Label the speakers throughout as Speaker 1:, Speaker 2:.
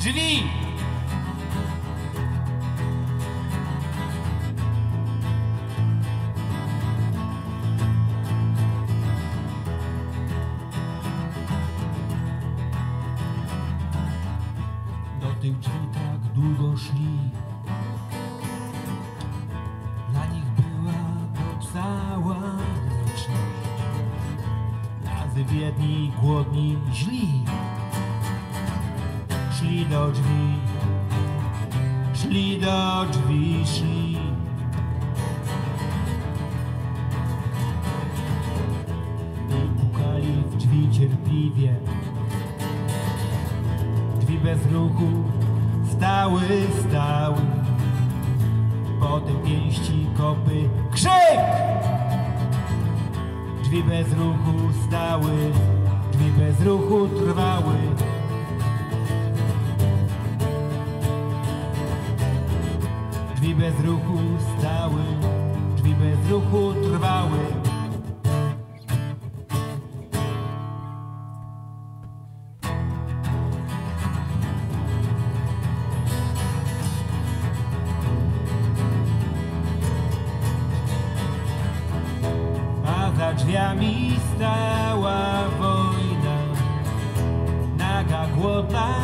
Speaker 1: Drzwi!
Speaker 2: Do tych drzwi tak długo szli. Dla nich była to cała wieczność. Razy biedni, głodni, źli. Szli do drzwi, szli do drzwi, szli. I pukali w drzwi cierpliwie. Drzwi bez ruchu stały, stały. Potem pięści, kopy, krzyk! Drzwi bez ruchu stały, drzwi bez ruchu trwały. Drzwi bez ruchu stały, drzwi bez ruchu trwały. a za drzwiami stała wojna. Naga, głodna,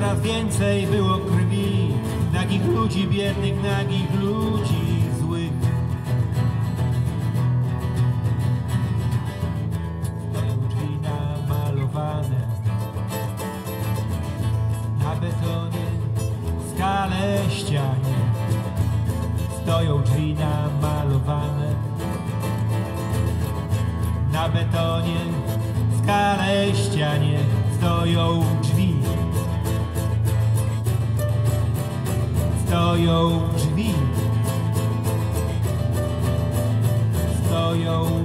Speaker 2: Coraz więcej było krwi nagich ludzi biednych, nagich ludzi złych. Drzwi namalowane na betonie, skale ścianie. Stoją drzwi namalowane na betonie, skale ścianie. Stoją drzwi. Stoją drzwi. Stoją.